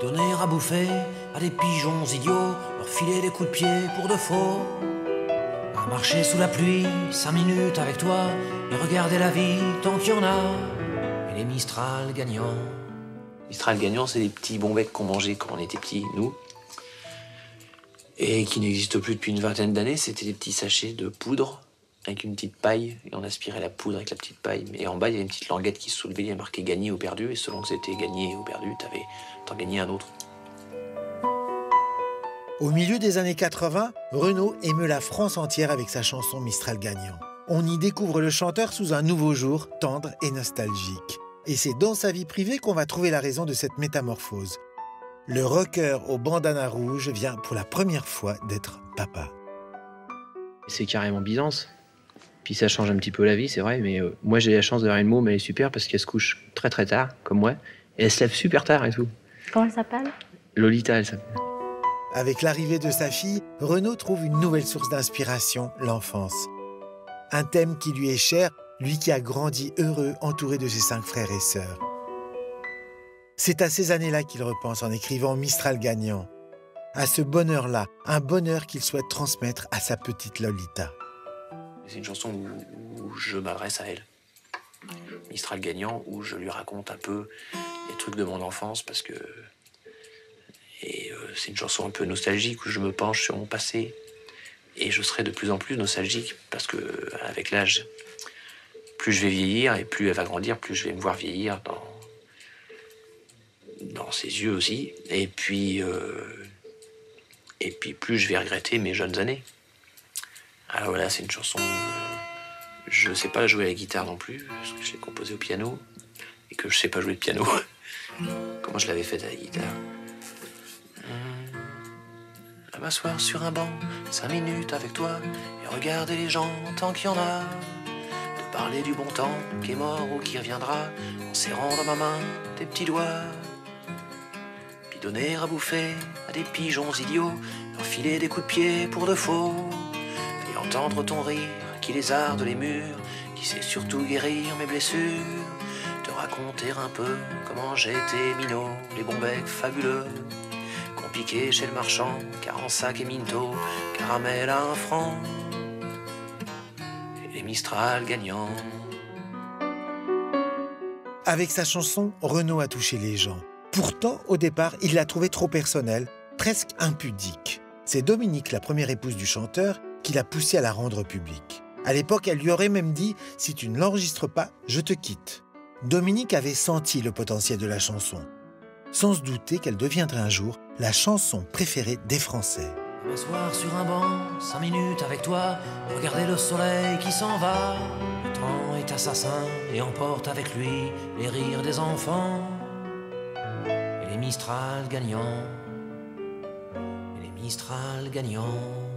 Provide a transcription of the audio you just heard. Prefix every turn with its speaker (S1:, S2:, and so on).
S1: donner à bouffer à des pigeons idiots, leur filer des coups de pied pour de faux. À marcher sous la pluie, cinq minutes avec toi, et regarder la vie tant qu'il y en a, et les Mistral gagnants.
S2: Mistral gagnant, c'est des petits bons becs qu'on mangeait quand on était petits, nous. Et qui n'existent plus depuis une vingtaine d'années. C'était des petits sachets de poudre avec une petite paille. Et on aspirait la poudre avec la petite paille. Mais en bas, il y avait une petite languette qui se soulevait. Il y avait marqué gagné ou perdu. Et selon que c'était gagné ou perdu, t'avais, t'en gagnais un autre.
S3: Au milieu des années 80, Renaud émeut la France entière avec sa chanson Mistral gagnant. On y découvre le chanteur sous un nouveau jour, tendre et nostalgique. Et c'est dans sa vie privée qu'on va trouver la raison de cette métamorphose. Le rocker au bandana rouge vient pour la première fois d'être papa.
S2: C'est carrément Byzance. Puis ça change un petit peu la vie, c'est vrai, mais euh, moi j'ai la chance d'avoir une môme, elle est super parce qu'elle se couche très très tard, comme moi, et elle se lève super tard et tout.
S4: Comment elle s'appelle?
S2: Lolita, elle s'appelle.
S3: Avec l'arrivée de sa fille, Renaud trouve une nouvelle source d'inspiration, l'enfance. Un thème qui lui est cher, lui qui a grandi heureux entouré de ses cinq frères et sœurs. C'est à ces années-là qu'il repense en écrivant Mistral gagnant. À ce bonheur-là, un bonheur qu'il souhaite transmettre à sa petite Lolita.
S2: C'est une chanson où, je m'adresse à elle. Mistral gagnant, où je lui raconte un peu les trucs de mon enfance parce que. Euh, c'est une chanson un peu nostalgique où je me penche sur mon passé. Et je serai de plus en plus nostalgique parce que, avec l'âge, plus je vais vieillir et plus elle va grandir, plus je vais me voir vieillir dans, dans ses yeux aussi. Et puis, euh, et puis plus je vais regretter mes jeunes années. Alors voilà, c'est une chanson. euh, je sais pas jouer à la guitare non plus, parce que je l'ai composée au piano et que je sais pas jouer de piano. Comment je l'avais faite à la guitare Hum, À m'asseoir sur un banc, cinq minutes avec toi, et regarder les gens tant qu'il y en a. De parler du bon temps qui est mort ou qui reviendra, en serrant dans ma main tes petits doigts. Puis donner à bouffer à des pigeons idiots, leur filer des coups de pied pour de faux. Entendre ton rire qui lézarde les murs, qui sait surtout guérir mes blessures. Te raconter un peu comment été minot, les bons becs fabuleux. Piquait chez le marchand, car en sac et minto, caramel à un franc. Et les Mistral gagnants.
S3: Avec sa chanson, Renaud a touché les gens. Pourtant, au départ, il l'a trouvée trop personnelle, presque impudique. C'est Dominique, la première épouse du chanteur, qui l'a poussé à la rendre publique. À l'époque, elle lui aurait même dit Si tu ne l'enregistres pas, je te quitte. Dominique avait senti le potentiel de la chanson, sans se douter qu'elle deviendrait un jour la chanson préférée des Français.
S1: M'asseoir sur un banc, cinq minutes avec toi, regarder le soleil qui s'en va. Le temps est assassin et emporte avec lui les rires des enfants. Et les Mistral gagnants. Et les Mistral gagnants.